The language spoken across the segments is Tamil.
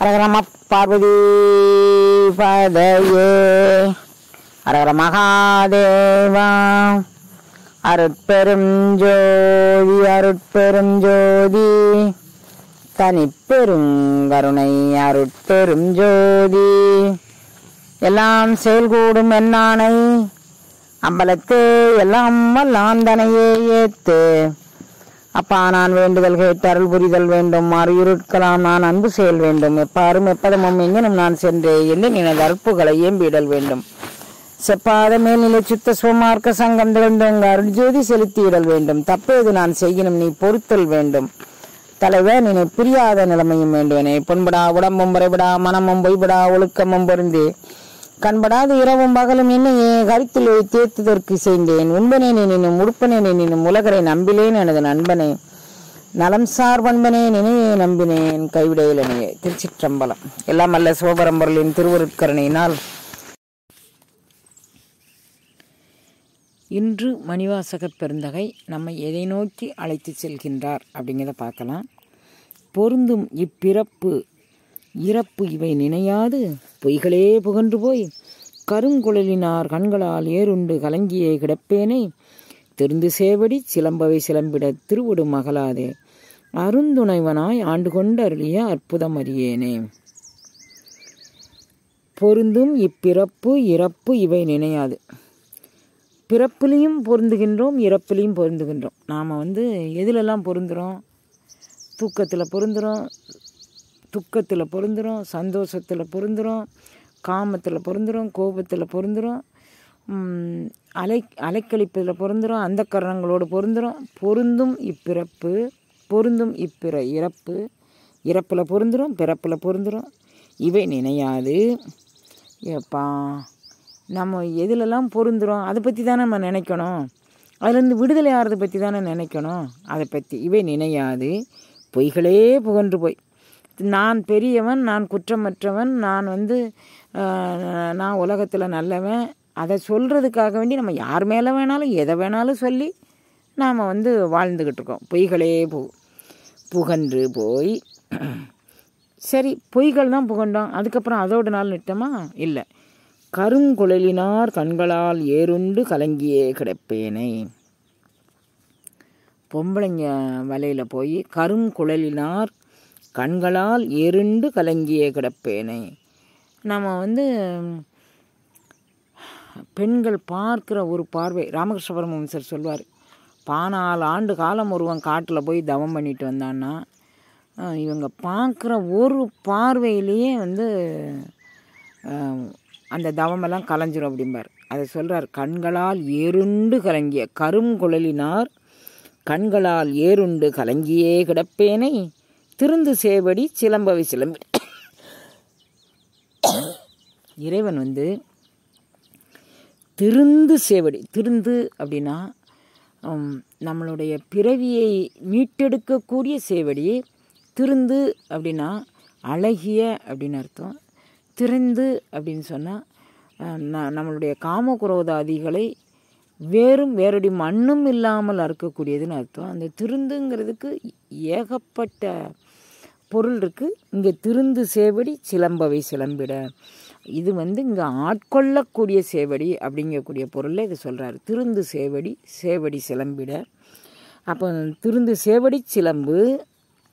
அரகரம பார்வதி பதையே. அரகர மகாதேவா. அருட்பெரும் ஜோதி அருட்பெரும் ஜோதி. தனிப்பெருங்கருணை அருட்பெரும் ஜோதி. எல்லாம் செயல்கூடும் என்னானை. அம்பலத்தே எல்லாம் வல்லாந்தனையே ஏத்து. அப்பா நான் வேண்டுதல் கேட்டு அருள் புரிதல் வேண்டும். மறுயிருக்கலாம் நான் அன்பு செயல் வேண்டும். எப்பாரும் எப்பதமும் எங்கனும் நான் சென்றே என்று எனது அற்புகளை ஏம்பிடல் வேண்டும். செப்பாத மேல்நிலை சுத்த சுமார்க்க சங்கம் திறந்தோங்க அருள் செலுத்திவிடல் செலுத்தியிடல் வேண்டும். தப்பேது நான் செய்யணும் நீ பொறுத்தல் வேண்டும். தலைவர் நினை புரியாத நிலைமையும் வேண்டுவனே. பொன்படா உடம்பும் முறைபடா மனமும் பொய்படா ஒழுக்கமும் பொருந்தே கண்படாத இரவும் பகலும் என்னையே கருத்தில் தேத்துதற்கு செய்தேன் உண்பனேனே நினும் உடுப்பனேனே நினும் உலகரை நம்பிலேன் எனது நண்பனே. நலம் சார் பண்பனே நினையே நம்பினேன் கைவிடையிலனையே திருச்சிற்றம்பலம். எல்லாம் அல்ல சிவபரம்பொருளின் திருவருட்கரணையினால் இன்று மணிவாசக பெருந்தகை நம்மை எதை நோக்கி அழைத்து செல்கின்றார் அப்படிங்கிறத பார்க்கலாம். பொருந்தும் இப்பிறப்பு இறப்பு இவை நினையாது. பொய்களே புகன்று போய் கருங்குழலினார் கண்களால் ஏறுண்டு கலங்கியே கிடப்பேனே. திருந்து சேவடி சிலம்பவை சிலம்பிட திருவுடு மகளாதே. அருந்துணைவனாய் ஆண்டு கொண்டு அருளிய அற்புதம் அறியேனே. பொருந்தும் இப்பிறப்பு இறப்பு இவை நினையாது. பிறப்பிலையும் பொருந்துகின்றோம் இறப்பிலையும் பொருந்துகின்றோம். நாம் வந்து எதிலெல்லாம் பொருந்துகிறோம் தூக்கத்தில் பொருந்துகிறோம் துக்கத்தில் பொருந்துடும் சந்தோஷத்தில் பொருந்துடும் காமத்தில் பொருந்துடும் கோபத்தில் பொருந்துடும் அலை அலைக்கழிப்பதில் பொருந்துடும் அந்த கரணங்களோடு பொருந்துடும் பொருந்தும் இப்பிறப்பு பொருந்தும் இப்பிற இறப்பு. இறப்பில் பொருந்துடும் பிறப்பில் பொருந்துடும் இவை நினையாது. ஏப்பா நம்ம எதிலெல்லாம் பொருந்துகிறோம் அதை பற்றி தானே நம்ம நினைக்கணும். அதுலேருந்து விடுதலை ஆகிறத பற்றி தானே நினைக்கணும். அதை பற்றி இவை நினையாது. பொய்களே புகன்று போய். நான் பெரியவன் நான் குற்றமற்றவன் நான் வந்து நான் உலகத்தில் நல்லவன். அதை சொல்கிறதுக்காக வேண்டி நம்ம யார் மேலே வேணாலும் எதை வேணாலும் சொல்லி நாம் வந்து வாழ்ந்துக்கிட்டு இருக்கோம். பொய்களே போ புகன்று போய். சரி பொய்கள் தான் புகண்டோம். அதுக்கப்புறம் அதோட நாள் நிட்டோமா இல்லை. கருங்குழலினார் கண்களால் ஏறுண்டு கலங்கியே கிடப்பேனே. பொம்பளைங்க வலையில் போய் கருங்குழலினார் கண்களால் எருண்டு கலங்கியே கிடப்பேனே. நம்ம வந்து பெண்கள் பார்க்கிற ஒரு பார்வை ராமகிருஷ்ண பரமஹம்சர் சொல்வார் பானாலு ஆண்டு காலம் ஒருவன் காட்டில் போய் தவம் பண்ணிட்டு வந்தான்னா இவங்க பார்க்குற ஒரு பார்வையிலேயே வந்து அந்த தவமெல்லாம் கலைஞ்சிரும் அப்படிம்பார். அதை சொல்கிறார் கண்களால் ஏருண்டு கலங்கிய கருங்குழலினார் கண்களால் ஏருண்டு கலங்கியே கிடப்பேனை. திருந்து சேவடி சிலம்பவை சிலம்பி. இறைவன் வந்து திருந்து சேவடி. திருந்து அப்படின்னா நம்மளுடைய பிறவியை மீட்டெடுக்கக்கூடிய சேவடி. திருந்து அப்படின்னா அழகிய அப்படின்னு அர்த்தம். திருந்து அப்படின்னு சொன்னால் நம்மளுடைய காமகுரோதாதிகளை வேறும் வேறடி மண்ணும் இல்லாமல் அறுக்கக்கூடியதுன்னு அர்த்தம். அந்த திருந்துங்கிறதுக்கு ஏகப்பட்ட பொருள் இருக்குது இங்கே திருந்து சேவடி சிலம்பவை சிலம்பிட. இது வந்து இங்கே ஆட்கொள்ளக்கூடிய சேவடி அப்படிங்கக்கூடிய பொருளில் இது சொல்கிறாரு திருந்து சேவடி சேவடி சிலம்பிட. அப்போ திருந்து சேவடி சிலம்பு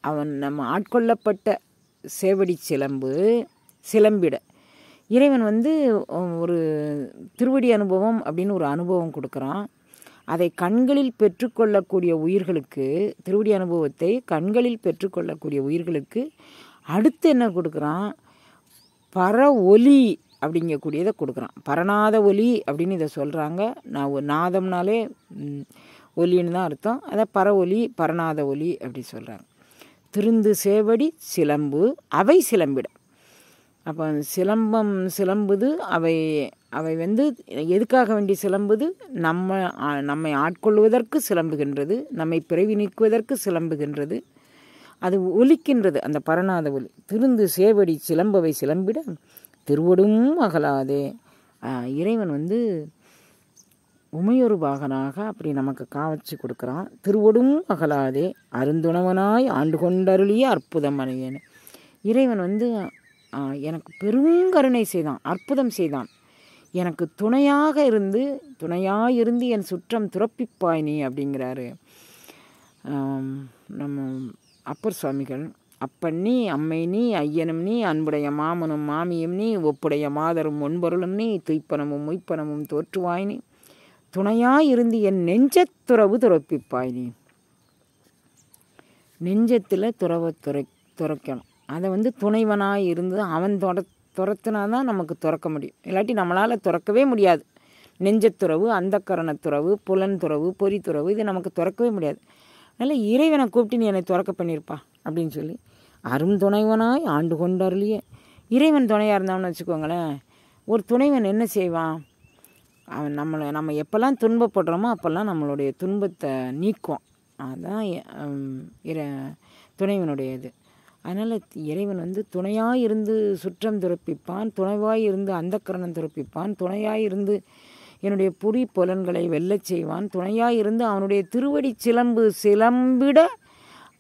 அவன் நம்ம ஆட்கொள்ளப்பட்ட சேவடி சிலம்பு சிலம்பிட. இறைவன் வந்து ஒரு திருவடி அனுபவம் அப்படின்னு ஒரு அனுபவம் கொடுக்குறான். அதை கண்களில் பெற்றுக்கொள்ளக்கூடிய உயிர்களுக்கு திருவடி அனுபவத்தை கண்களில் பெற்றுக்கொள்ளக்கூடிய உயிர்களுக்கு அடுத்து என்ன கொடுக்குறான்? பர ஒலி அப்படிங்கக்கூடியதை கொடுக்குறான். பரநாத ஒலி அப்படின்னு இதை சொல்கிறாங்க நான் ஒரு நாதம்னாலே ஒலின்னு தான் அர்த்தம். அதை பர ஒலி பரநாத ஒலி அப்படி சொல்கிறாங்க திருந்து சேவடி சிலம்பு அவை சிலம்பிட அப்போ சிலம்பம் சிலம்புது அவை அவை வந்து எதுக்காக வேண்டி சிலம்புது? நம்ம நம்மை ஆட்கொள்வதற்கு சிலம்புகின்றது நம்மை பிறவி நீக்குவதற்கு சிலம்புகின்றது அது ஒலிக்கின்றது அந்த பரநாத ஒலி. திருந்து சேவடி சிலம்பவை சிலம்பிட திருவடும் அகலாதே. இறைவன் வந்து உமையொரு பாகனாக அப்படி நமக்கு காவச்சு கொடுக்குறான். திருவடும் அகலாதே அருந்துணவனாய் ஆண்டு கொண்டருளிய அற்புதம் அணையேன். இறைவன் வந்து எனக்கு பெருங்கருணை செய்தான் அற்புதம் செய்தான். எனக்கு துணையாக இருந்து துணையாக இருந்து என் சுற்றம் துறப்பிப்பாய் நீ அப்படிங்கிறாரு. நம்ம அப்பர் சுவாமிகள் அப்பன் நீ அம்மை நீ ஐயனும் நீ அன்புடைய மாமனும் மாமியும் நீ ஒப்புடைய மாதரும் ஒன்பொருளும் நீ துய்ப்பனமும் மொய்ப்பனமும் தோற்றுவாய் நீ. துணையாய் இருந்து என் நெஞ்சத்துறவு துறப்பிப்பாய் நீ. நெஞ்சத்தில் துறவை துறை துறக்கணும். அதை வந்து துணைவனாய் இருந்து அவன் தொட துரத்துனா தான் நமக்கு துறக்க முடியும். இல்லாட்டி நம்மளால் துறக்கவே முடியாது. நெஞ்சத்துறவு அந்தக்கரணத்துறவு புலன்துறவு பொறித்துறவு இது நமக்கு துறக்கவே முடியாது. அதனால் இறைவனை கூப்பிட்டு நீ என்னை துறக்க பண்ணியிருப்பா அப்படின்னு சொல்லி அரும் துணைவனாய் ஆண்டு கொண்டார்லையே இறைவன் துணையாக இருந்தான்னு வச்சுக்கோங்களேன் ஒரு துணைவன் என்ன செய்வான்? அவன் நம்மளை நம்ம எப்போல்லாம் துன்பப்படுறோமோ அப்போல்லாம் நம்மளுடைய துன்பத்தை நீக்குவான். அதுதான் இற துணைவனுடைய இது. அதனால் இறைவன் வந்து துணையாக இருந்து சுற்றம் துறப்பிப்பான் துணைவாய் இருந்து அந்தக்கரணம் துறப்பிப்பான் துணையாய் இருந்து என்னுடைய புரி புலன்களை வெல்லச் செய்வான் துணையாய் இருந்து அவனுடைய திருவடி சிலம்பு சிலம்பிட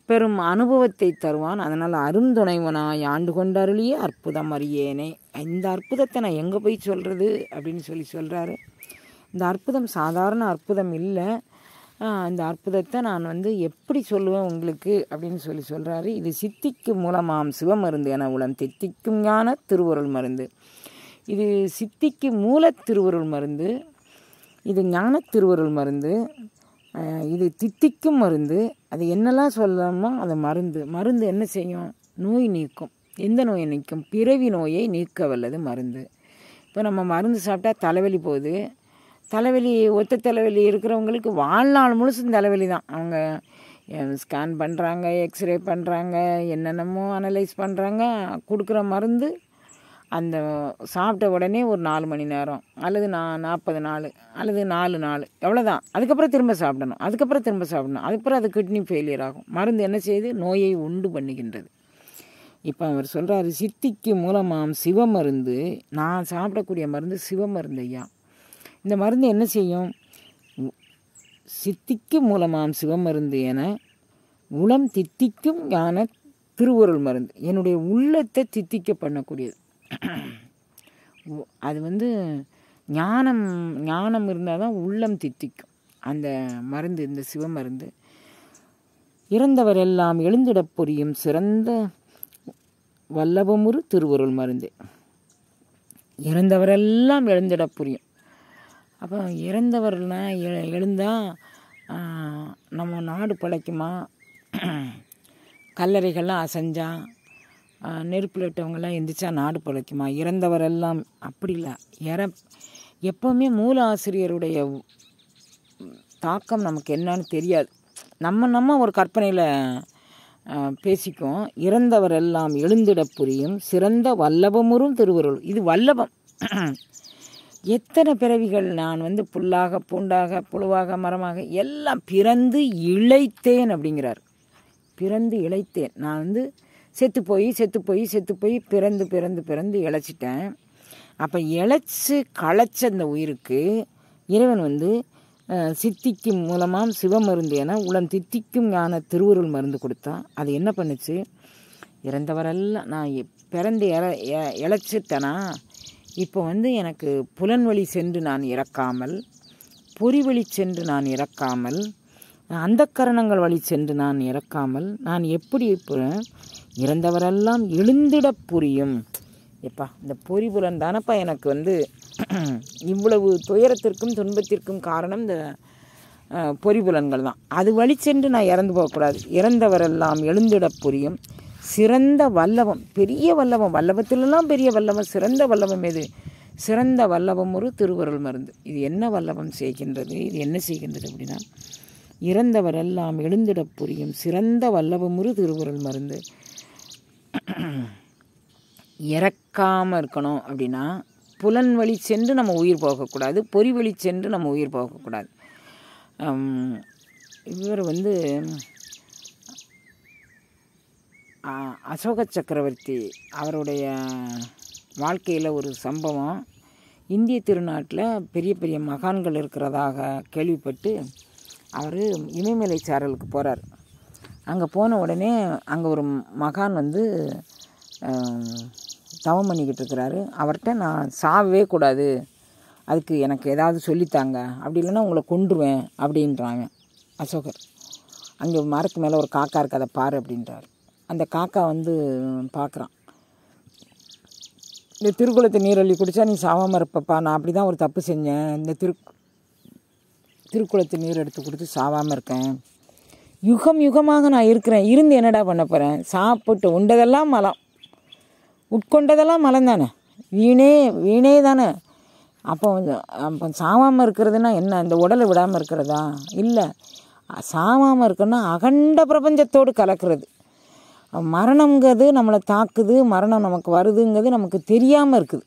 பெரும் அனுபவத்தை தருவான். அதனால் அருந்துணைவனாய் ஆண்டு கொண்டருளியே அற்புதம் அறியேனே. இந்த அற்புதத்தை நான் எங்கே போய் சொல்கிறது அப்படின்னு சொல்லி சொல்கிறாரு இந்த அற்புதம் சாதாரண அற்புதம் இல்லை. அந்த அற்புதத்தை நான் வந்து எப்படி சொல்லுவேன் உங்களுக்கு அப்படின்னு சொல்லி சொல்கிறாரு இது சித்திக்கு மூலமாம் சிவமருந்து என உளம். தித்திக்கும் ஞான திருவருள் மருந்து. இது சித்திக்கு மூல திருவருள் மருந்து. இது ஞான திருவருள் மருந்து. இது தித்திக்கும் மருந்து. அது என்னெல்லாம் சொல்லணுமோ அது மருந்து. மருந்து என்ன செய்யும்? நோய் நீக்கும். எந்த நோயை நீக்கும்? பிறவி நோயை நீக்க வல்லது மருந்து. இப்போ நம்ம மருந்து சாப்பிட்டா தலைவலி போகுது. தலைவலி ஒத்த தலைவலி இருக்கிறவங்களுக்கு வாழ்நாள் முழுசும் தலைவலி தான் அவங்க ஸ்கேன் பண்ணுறாங்க எக்ஸ்ரே பண்ணுறாங்க என்னென்னமோ அனலைஸ் பண்ணுறாங்க கொடுக்குற மருந்து அந்த சாப்பிட்ட உடனே ஒரு நாலு மணி நேரம் அல்லது நான் நாற்பது நாள் அல்லது நாலு நாள் எவ்வளோதான் அதுக்கப்புறம் திரும்ப சாப்பிடணும் அதுக்கப்புறம் திரும்ப சாப்பிடணும் அதுக்கப்புறம் அது கிட்னி ஃபெயிலியர் ஆகும். மருந்து என்ன செய்யுது? நோயை உண்டு பண்ணுகின்றது. இப்போ அவர் சொல்கிறாரு சித்திக்கு மூலமாம் சிவமருந்து நான் சாப்பிடக்கூடிய மருந்து சிவமருந்து ஐயா இந்த மருந்து என்ன செய்யும்? உ- சித்திக்கு மூலமாம் சிவமருந்து என உளம் தித்திக்கும் ஞான திருவுருள் மருந்து. என்னுடைய உள்ளத்தை தித்திக்க பண்ணக்கூடியது. அது வந்து ஞானம் ஞானம் இருந்தால் தான் உள்ளம் தித்திக்கும். அந்த மருந்து இந்த சிவமருந்து இறந்தவர் எல்லாம் எழுந்திடப் புரியும் சிறந்த வல்லபமுறு திருவுருள் மருந்து. இறந்தவரெல்லாம் எழுந்திடப் புரியும் அப்போ இறந்தவர்னா எ எழுந்தால் நம்ம நாடு பிழைக்குமா கல்லறைகள்லாம் அசைஞ்சா நெருப்பில் நெருப்புல இட்டவங்கெல்லாம் எந்திரிச்சா நாடு பிழைக்குமா இறந்தவரெல்லாம் அப்படி இல்லை இற எப்போவுமே மூல ஆசிரியருடைய தாக்கம் நமக்கு என்னன்னு தெரியாது. நம்ம நம்ம ஒரு கற்பனையில் பேசிக்கும் இறந்தவர் எல்லாம் புரியும். சிறந்த வல்லபமுறும் திருவருள். இது வல்லபம் எத்தனை பிறவிகள் நான் வந்து புல்லாக பூண்டாக புழுவாக மரமாக எல்லாம் பிறந்து இழைத்தேன் அப்படிங்கிறார். பிறந்து இழைத்தேன். நான் வந்து செத்து போய் செத்து போய் செத்து போய் பிறந்து பிறந்து பிறந்து இழைச்சிட்டேன். அப்போ இழைச்சி களைச்ச அந்த உயிருக்கு இறைவன் வந்து சித்திக்கும் மூலமாக சிவமருந்து என உளம் தித்திக்கும் ஞான திருவுருள் மருந்து கொடுத்தா அது என்ன பண்ணுச்சு? இறந்தவரெல்லாம் நான் பிறந்து இற இழைச்சிட்டேனா? இப்போ வந்து எனக்கு புலன்வழி சென்று நான் இறக்காமல் பொறிவழி சென்று நான் இறக்காமல் அந்த கரணங்கள் வழி சென்று நான் இறக்காமல் நான் எப்படி இப்போ இறந்தவரெல்லாம் எழுந்திட புரியும்? எப்பா இந்த பொறி புலன் தானப்பா எனக்கு வந்து இவ்வளவு துயரத்திற்கும் துன்பத்திற்கும் காரணம் இந்த பொறி பொறிபுலன்கள் தான். அது வழி சென்று நான் இறந்து போகக்கூடாது. இறந்தவரெல்லாம் எழுந்திட புரியும். சிறந்த வல்லவம் பெரிய வல்லவம் வல்லவத்திலெல்லாம் பெரிய வல்லவம் சிறந்த வல்லவம் எது? சிறந்த வல்லவம் ஒரு திருவருள் மருந்து. இது என்ன வல்லவம் செய்கின்றது? இது என்ன செய்கின்றது அப்படின்னா இறந்தவரெல்லாம் எழுந்திடப் புரியும் சிறந்த வல்லவமுறு திருவுருள் மருந்து. இறக்காமல் இருக்கணும் அப்படின்னா புலன் வழி சென்று நம்ம உயிர் போகக்கூடாது பொறி வழி சென்று நம்ம உயிர் போகக்கூடாது. இவர் வந்து அசோக சக்கரவர்த்தி அவருடைய வாழ்க்கையில் ஒரு சம்பவம். இந்திய திருநாட்டில் பெரிய பெரிய மகான்கள் இருக்கிறதாக கேள்விப்பட்டு அவர் இமயமலை சாரலுக்கு போகிறார் அங்கே போன உடனே அங்கே ஒரு மகான் வந்து தவம் பண்ணிக்கிட்டு இருக்கிறாரு. அவர்கிட்ட நான் சாவே கூடாது. அதுக்கு எனக்கு ஏதாவது சொல்லித்தாங்க. அப்படி இல்லைன்னா உங்களை கொண்டுருவேன் அப்படின்றாங்க அசோகர். அங்கே மரத்து மேலே ஒரு காக்கா இருக்கு அதை பாரு அப்படின்றாரு. அந்த காக்கா வந்து பார்க்குறான் இந்த திருக்குளத்தை நீரள்ளி குடித்தா நீ சாவாமல் இருப்பப்பா நான் அப்படி தான் ஒரு தப்பு செஞ்சேன். இந்த திரு திருக்குளத்து நீர் எடுத்து கொடுத்து சாவாமல் இருக்கேன். யுகம் யுகமாக நான் இருக்கிறேன். இருந்து என்னடா பண்ண போகிறேன் சாப்பிட்டு உண்டதெல்லாம் மலம். உட்கொண்டதெல்லாம் மலம் தானே? வீணே வீணே தானே? அப்போ வந்து- அப்போ சாவாமல் இருக்கிறதுனா என்ன? இந்த உடலை விடாமல் இருக்கிறதா? இல்லை. சாவாமல் இருக்குன்னா அகண்ட பிரபஞ்சத்தோடு கலக்கிறது. மரணங்கிறது நம்மளை தாக்குது மரணம் நமக்கு வருதுங்கிறது நமக்கு தெரியாமல் இருக்குது.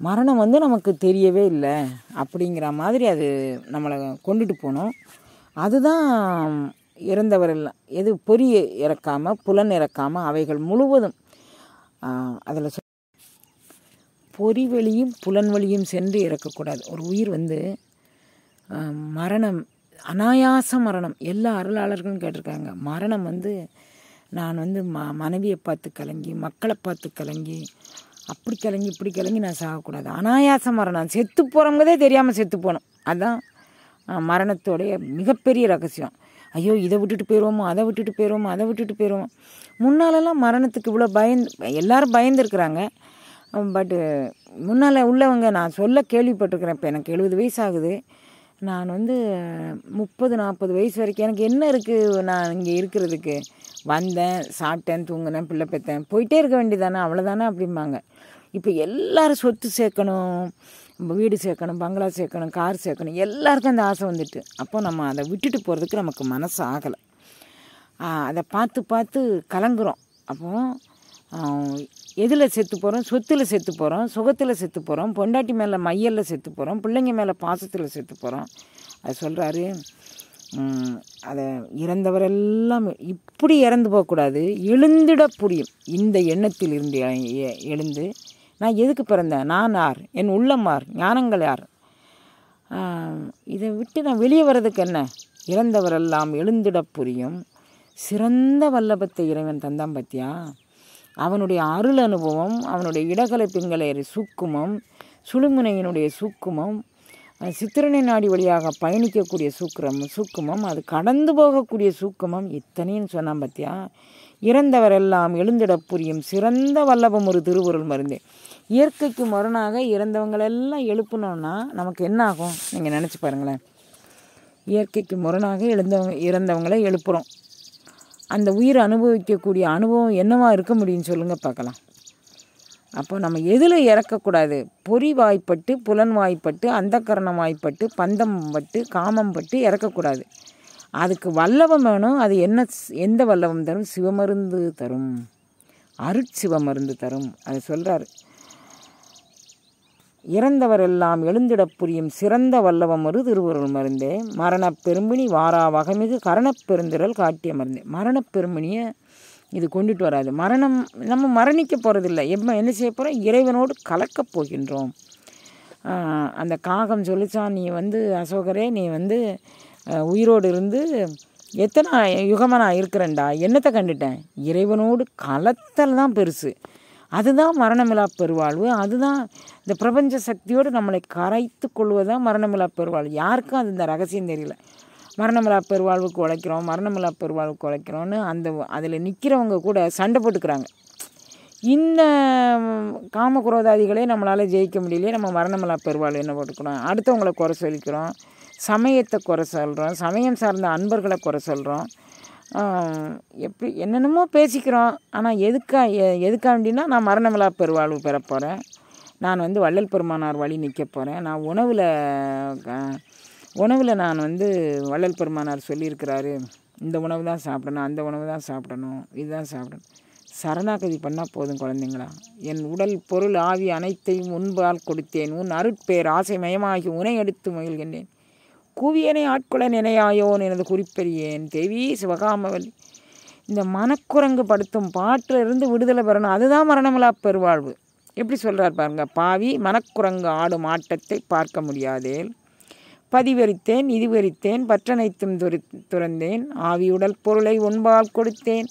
மரணம் வந்து நமக்கு தெரியவே இல்லை அப்படிங்கிற மாதிரி அது நம்மளை கொண்டுட்டு போகணும் அதுதான் இறந்தவர் எல்லாம் எது பொறி இறக்காமல் புலன் இறக்காமல் அவைகள் முழுவதும் அதில் பொறி வழியும் புலன் வழியும் சென்று இறக்கக்கூடாது. ஒரு உயிர் வந்து மரணம் அனாயாச மரணம் எல்லா அருளாளர்களும் கேட்டிருக்காங்க. மரணம் வந்து நான் வந்து ம மனைவியை பார்த்து கலங்கி மக்களை பார்த்து கலங்கி அப்படி கலங்கி இப்படி கலங்கி நான் சாகக்கூடாது. அனாயாச மரணம் செத்து போகிறவங்கதே தெரியாமல் செத்து போகணும் அதுதான் மரணத்தோடைய மிகப்பெரிய ரகசியம். ஐயோ இதை விட்டுட்டு போயிடுவோமோ அதை விட்டுட்டு போயிடுவோமோ அதை விட்டுட்டு போயிடுவோம் முன்னாலெல்லாம் மரணத்துக்கு இவ்வளோ பயந்து எல்லோரும் பயந்துருக்குறாங்க. பட்டு முன்னால் உள்ளவங்க நான் சொல்ல கேள்விப்பட்டிருக்கிறேன். இப்போ எனக்கு எழுபது வயசு ஆகுது. நான் வந்து முப்பது நாற்பது வயசு வரைக்கும் எனக்கு என்ன இருக்குது நான் இங்கே இருக்கிறதுக்கு. வந்தேன் சாப்பிட்டேன் தூங்கினேன் பிள்ளை பெற்றேன். போயிட்டே இருக்க வேண்டியதானே அவ்வளோதானே அப்படிம்பாங்க. இப்போ எல்லாரும் சொத்து சேர்க்கணும் வீடு சேர்க்கணும் பங்களா சேர்க்கணும் கார் சேர்க்கணும் எல்லாருக்கும் அந்த ஆசை வந்துட்டு. அப்போ நம்ம அதை விட்டுட்டு போகிறதுக்கு நமக்கு மனசு ஆகலை. அதை பார்த்து பார்த்து கலங்குறோம். அப்போ எதில் செத்து போகிறோம் சொத்தில் செத்து போகிறோம் சுகத்தில் செத்து போகிறோம் பொண்டாட்டி மேலே மையலில் செத்து போகிறோம் பிள்ளைங்க மேலே பாசத்தில் செத்து போகிறோம் அது சொல்கிறாரு அதை இறந்தவரெல்லாம் இப்படி இறந்து போகக்கூடாது. எழுந்திட புரியும். இந்த எண்ணத்தில் இருந்து எ- எழுந்து நான் எதுக்கு பிறந்தேன்? நான் யார்? என் உள்ளம் ஆர் ஞானங்கள் யார்? இதை விட்டு நான் வெளியே வர்றதுக்கு என்ன? இறந்தவரெல்லாம் எழுந்திட புரியும். சிறந்த வல்லபத்தை இறைவன் தந்தான் பத்தியா? அவனுடைய அருள் அனுபவம் அவனுடைய இடகலை பிங்களை சூக்குமம் சுழுமுனையினுடைய சூக்குமம் சித்திரனை நாடி வழியாக பயணிக்கக்கூடிய சூக்கிரம் சூக்குமம் அது கடந்து போகக்கூடிய சூக்குமம் இத்தனைன்னு சொன்னான் பத்தியா? இறந்தவரெல்லாம் எழுந்திட புரியும் சிறந்த வல்லபம் ஒரு திருவுருள் மருந்தே. இயற்கைக்கு முரணாக இறந்தவங்களெல்லாம் எழுப்பணும்னா நமக்கு என்ன ஆகும்? நீங்கள் நினச்சி பாருங்களேன். இயற்கைக்கு முரணாக எழுந்தவங்க இறந்தவங்களை எழுப்புகிறோம் அந்த உயிர் அனுபவிக்கக்கூடிய அனுபவம் என்னவாக இருக்க முடியும்னு சொல்லுங்கள் பார்க்கலாம். அப்போ நம்ம எதில் இறக்கக்கூடாது? பொறி வாய்ப்பட்டு புலன் வாய்ப்பட்டு அந்தக்கரணம் வாய்ப்பட்டு பந்தம் பட்டு காமம் பட்டு இறக்கக்கூடாது. அதுக்கு வல்லவம் வேணும் அது என்ன எந்த வல்லவம் தரும்? சிவமருந்து தரும். அருட்சிவமருந்து தரும். அது சொல்கிறாரு இறந்தவரெல்லாம் எழுந்திடப் புரியும் சிறந்த வல்லவம் ஒரு திருவுருள் மருந்தே. மரணப் பெரும்பினி வாரா வகைமிகு கரணப் பெருந்திரல் காட்டிய மருந்தே. மரணப் பெரும்பினியை இது கொண்டுட்டு வராது. மரணம் நம்ம மரணிக்க போகிறதில்ல எப்போ என்ன செய்ய போகிறோம் இறைவனோடு கலக்கப் போகின்றோம். அந்த காகம் சொல்லிச்சான் நீ வந்து அசோகரே நீ வந்து உயிரோடு இருந்து எத்தனை யுகமாக நான் இருக்கிறேன்டா? என்னத்தை கண்டுட்டேன்? இறைவனோடு கலத்தல் தான் பெருசு. அதுதான் மரணமிலா பெருவாழ்வு. அதுதான் இந்த பிரபஞ்ச சக்தியோடு நம்மளை கரைத்து கொள்வதுதான் மரணமிலா பெருவாழ்வு. யாருக்கும் அது இந்த ரகசியம் தெரியல. மரணமில்லா பெருவாழ்வுக்கு உழைக்கிறோம் மரணமில்லா பெருவாழ்வுக்கு உழைக்கிறோன்னு அந்த அதில் நிற்கிறவங்க கூட சண்டை போட்டுக்கிறாங்க. இந்த ம், காமகுரோதாதிகளே நம்மளால் ஜெயிக்க முடியலையே நம்ம மரணமில்லா பெருவாழ்வு என்ன போட்டுக்கிறோம்? அடுத்தவங்களை குறை சொல்லிக்கிறோம் சமயத்தை குறை சொல்கிறோம் சமயம் சார்ந்த அன்பர்களை குறை சொல்கிறோம் எப்படி என்னென்னமோ பேசிக்கிறோம். ஆனால் எதுக்கா எ- எதுக்கா அப்படின்னா நான் மரணமில்லா பெருவாழ்வு பெற போகிறேன் நான் வந்து வள்ளல் பெருமானார் வழி நிற்க போகிறேன் நான் உணவில் உணவில் நான் வந்து வள்ளல் பெருமானார் சொல்லியிருக்கிறாரு இந்த உணவு தான் சாப்பிடணும் அந்த உணவு தான் சாப்பிடணும் இதுதான் சாப்பிடணும். சரணாகதி பண்ணால் போதும் குழந்தைங்களா. என் உடல் பொருள் ஆவி அனைத்தையும் உன்பால் கொடுத்தேன் உன் அருட்பேர் ஆசை மயமாகி உனை எடுத்து மகிழ்கின்றேன். கூவியனை ஆட்கொள்ள நினையாயோன் எனது குறிப்பெறியேன் தேவி சிவகாமவல்லி இந்த மனக்குரங்கு படுத்தும் பாட்டிலிருந்து விடுதலை பெறணும் அதுதான் மரணமில்லா பெருவாழ்வு. எப்படி சொல்கிறார் பாருங்க பாவி மனக்குரங்கு ஆடும் ஆட்டத்தை பார்க்க முடியாதேல் பதிவரித்தேன் இதுவரித்தேன் பற்றனைத்தும் துரி துறந்தேன். ஆவியுடல் பொருளை உண்பால் கொடுத்தேன்.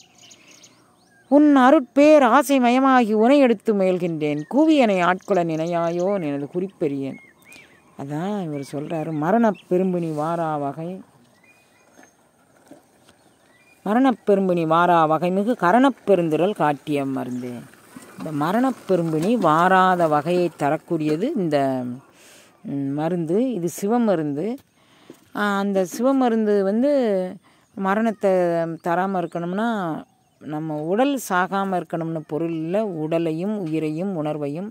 உன் அருட்பேர் ஆசை மயமாகி உனை எடுத்து முயல்கின்றேன் கூவியனை ஆட்கொள்ள நினையாயோ எனது குறிப்பெறியேன். அதான் இவர் சொல்கிறாரு மரணப் பெரும்பினி வாரா வகை. மரணப்பெரும்பினி வாரா வகை மிகு கரணப்பெருந்துரல் காட்டிய மருந்தேன். இந்த மரணப்பெரும்பினி வாராத வகையை தரக்கூடியது இந்த மருந்து. இது சிவமருந்து. மருந்து அந்த சிவமருந்து வந்து மரணத்தை தராமல் இருக்கணும்னா நம்ம உடல் சாகாமல் இருக்கணும்னு பொருள் இல்லை. உடலையும் உயிரையும் உணர்வையும்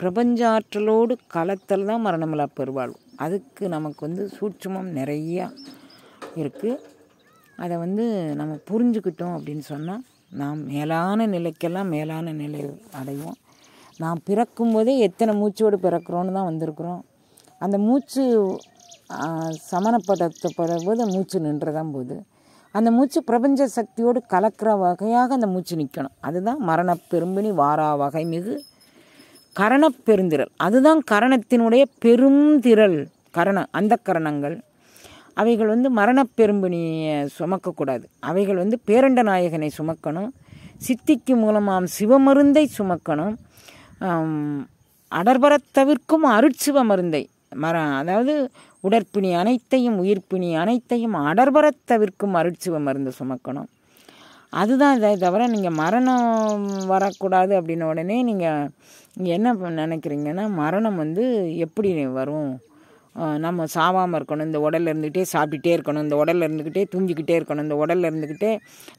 பிரபஞ்சாற்றலோடு கலத்தல் தான் மரணமில்லா பெருவாழ்வு. அதுக்கு நமக்கு வந்து சூட்சமம் நிறையா இருக்குது அதை வந்து நம்ம புரிஞ்சுக்கிட்டோம் அப்படின்னு சொன்னால் நாம் மேலான நிலைக்கெல்லாம் மேலான நிலை அடைவோம். நாம் பிறக்கும்போதே எத்தனை மூச்சோடு பிறக்கிறோன்னு தான் வந்திருக்கிறோம். அந்த மூச்சு ஆ, சமனப்படுத்தப்படும் போது மூச்சு நின்றதான் போகுது அந்த மூச்சு பிரபஞ்ச சக்தியோடு கலக்கிற வகையாக அந்த மூச்சு நிற்கணும் அதுதான் மரணப் பெரும்பினி வாரா வகை மிகு கரணப்பெருந்திரல் அதுதான் கரணத்தினுடைய பெருந்திரள் கரண அந்த கரணங்கள். அவைகள் வந்து மரணப்பெரும்பினியை சுமக்கக்கூடாது. அவைகள் வந்து பேரண்ட நாயகனை சுமக்கணும். சித்திக்கு மூலமாம் சிவமருந்தை சுமக்கணும். அடர்பரத் தவிர்க்கும் அருட்சிவ மருந்தை. மர அதாவது உடற்பிணி அனைத்தையும் உயிர்ப்பிணி அனைத்தையும் அடர்பரத் தவிர்க்கும் அருட்சிவ மருந்து சுமக்கணும். அதுதான் இதை தவிர நீங்கள் மரணம் வரக்கூடாது அப்படின்ன உடனே நீங்கள் என்ன நினைக்கிறீங்கன்னா மரணம் வந்து எப்படி வரும்? நம்ம சாவாமல் இருக்கணும் இந்த உடல்ல இருந்துக்கிட்டே சாப்பிட்டுட்டே இருக்கணும் இந்த உடல்ல இருந்துக்கிட்டே தூங்கிக்கிட்டே இருக்கணும் இந்த உடல்ல இருந்துக்கிட்டே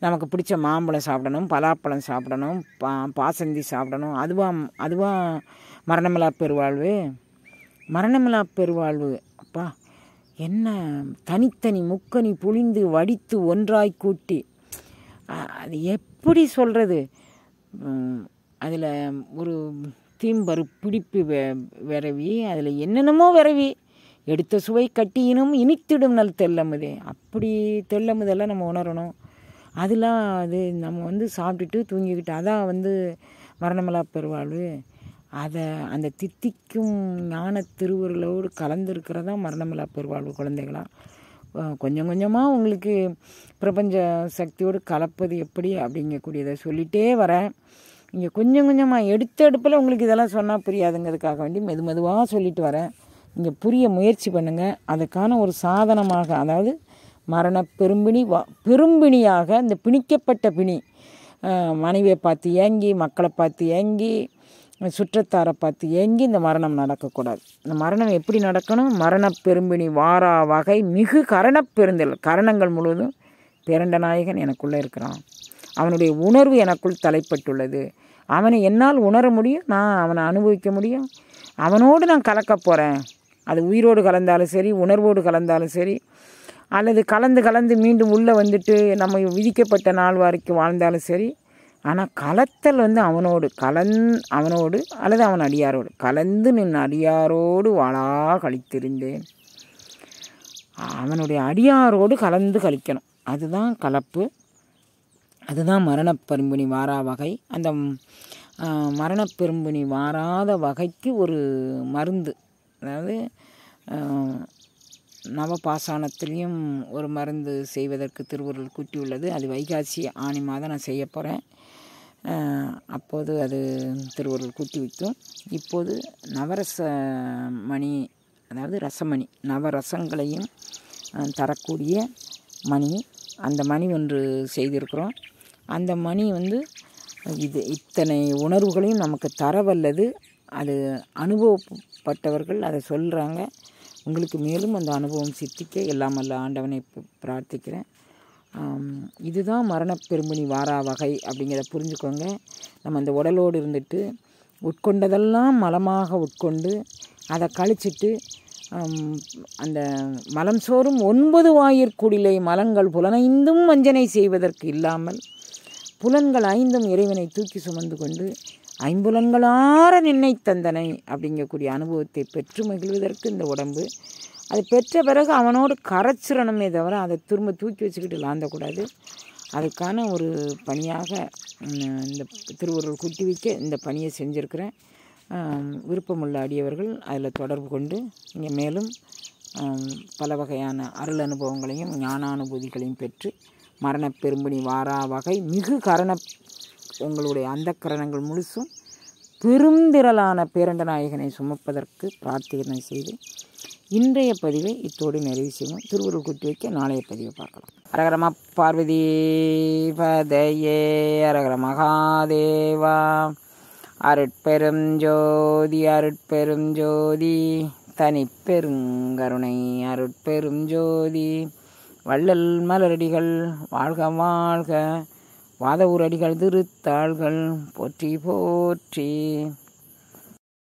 நமக்கு பிடிச்ச மாம்பழம் சாப்பிடணும் பலாப்பழம் சாப்பிடணும் பா பாசந்தி சாப்பிடணும். அதுவாக அதுவாக மரணமில்லா பெருவாழ்வு? மரணமில்லா பெருவாழ்வு. அப்பா என்ன தனித்தனி முக்கனி புழிந்து வடித்து ஒன்றாய் கூட்டி. அது எப்படி சொல்கிறது அதில் ஒரு தீம்பரு பிடிப்பு வெ விரவி அதில் என்னென்னமோ விரவி. எடுத்த சுவை கட்டியினும் இனித்திடும் நல் தெல்லமுதே. அப்படி தெல்லமுதெல்லாம் நம்ம உணரணும். அதெல்லாம் அது நம்ம வந்து சாப்பிட்டுட்டு தூங்கிக்கிட்டு அதான் வந்து மரணமலா பெருவாழ்வு. அதை அந்த தித்திக்கும் ஞான திருவருளோடு கலந்துருக்கிறதா மரணமில்லா பெருவாழ்வு குழந்தைகளா? கொஞ்சம் கொஞ்சமாக உங்களுக்கு பிரபஞ்ச சக்தியோடு கலப்பது எப்படி அப்படிங்கக்கூடியதை சொல்லிகிட்டே வரேன். இங்கே கொஞ்சம் கொஞ்சமாக எடுத்த எடுப்பில் உங்களுக்கு இதெல்லாம் சொன்னால் புரியாதுங்கிறதுக்காக வேண்டி மெது மெதுவாக சொல்லிட்டு வரேன். இங்கே புரிய முயற்சி பண்ணுங்கள் அதுக்கான ஒரு சாதனமாக அதாவது மரண பெரும்பிணி வா பெரும்பிணியாக இந்த பிணிக்கப்பட்ட பிணி மனைவியை பார்த்து ஏங்கி மக்களை பார்த்து ஏங்கி சுற்றத்தாரை பார்த்து ஏங்கி இந்த மரணம் நடக்கக்கூடாது. இந்த மரணம் எப்படி நடக்கணும்? மரணப்பெரும்பினி வாரா வகை மிகு கரணப்பெருந்தல் கரணங்கள் முழுவதும் பிறண்ட நாயகன் எனக்குள்ளே இருக்கிறான். அவனுடைய உணர்வு எனக்குள் தலைப்பட்டுள்ளது. அவனை என்னால் உணர முடியும்? நான் அவனை அனுபவிக்க முடியும்? அவனோடு நான் கலக்க போகிறேன் அது உயிரோடு கலந்தாலும் சரி உணர்வோடு கலந்தாலும் சரி அல்லது கலந்து கலந்து மீண்டும் உள்ளே வந்துட்டு நம்ம விதிக்கப்பட்ட நாள் வரைக்கும் வாழ்ந்தாலும் சரி ஆனால் கலத்தல் வந்து அவனோடு கலந் அவனோடு அல்லது அவன் அடியாரோடு. கலந்து நின் அடியாரோடு வாழா கழித்திருந்தேன். அவனுடைய அடியாரோடு கலந்து கழிக்கணும். அதுதான் கலப்பு. அதுதான் மரணப்பெரும்பினி வாரா வகை. அந்த ஆஹ், மரணப்பெரும்பினி வாராத வகைக்கு ஒரு மருந்து. அதாவது நவபாசானத்திலையும் ஒரு மருந்து செய்வதற்கு திருவுருள் கூட்டியுள்ளது. அது வைகாசி ஆணி மாதம் நான் செய்ய போகிறேன் அப்போது அது திருவுருள் கூட்டி வைக்கும் இப்போது நவரச மணி அதாவது ரசமணி நவரசங்களையும் தரக்கூடிய மணி அந்த மணி ஒன்று செய்திருக்கிறோம். அந்த மணி வந்து இது இத்தனை உணர்வுகளையும் நமக்கு தரவல்லது. அது அனுபவப்பட்டவர்கள் அதை சொல்கிறாங்க உங்களுக்கு மேலும் அந்த அனுபவம் சித்திக்க எல்லாம் அல்ல ஆண்டவனை பிரார்த்திக்கிறேன். இதுதான் மரணப்பெருமணி வாரா வகை அப்படிங்கிறத புரிஞ்சுக்கோங்க. நம்ம அந்த உடலோடு இருந்துட்டு உட்கொண்டதெல்லாம் மலமாக உட்கொண்டு அதை கழிச்சிட்டு அந்த மலம் சோறும் ஒன்பது வாயிற்குடிலை மலங்கள் புலனைந்தும் வஞ்சனை செய்வதற்கு இல்லாமல் புலன்கள் ஐந்தும் இறைவனை தூக்கி சுமந்து கொண்டு ஐம்புலன்களார நின்னை தந்தனை அப்படிங்கக்கூடிய அனுபவத்தை பெற்று மகிழ்வதற்கு இந்த உடம்பு அது பெற்ற பிறகு அவனோடு கரைச்சிடணுமே தவிர அதை திரும்ப தூக்கி வச்சுக்கிட்டு லாந்தக்கூடாது அதுக்கான ஒரு பணியாக இந்த திருவள்ளுவர் குட்டி வைக்க இந்த பணியை செஞ்சுருக்கிறேன். விருப்பமுள்ள அடியவர்கள் அதில் தொடர்பு கொண்டு இங்கே மேலும் பல வகையான அருள் அனுபவங்களையும் ஞானானுபூதிகளையும் பெற்று மரண பெரும்பணி வாரா வகை மிகு கரண உங்களுடைய அந்த கரணங்கள் முழுசும் பெருந்திரளான பேரண்ட நாயகனை சுமப்பதற்கு பிரார்த்தனை செய்து இன்றைய பதிவை இத்தோடு நிறைவு செய்வோம். திருவுருள் குத்தி வைக்க நாளைய பதிவை பார்க்கலாம். அரகரம பார்வதி பதையே. அரகர மகாதேவா. அருட்பெரும் ஜோதி அருட்பெரும் ஜோதி. தனிப்பெருங்கருணை அருட்பெரும் ஜோதி. வள்ளல் மலரடிகள் வாழ்க வாழ்க. வாத ஊரடிகள் திருத்தாள்கள் போற்றி போற்றி.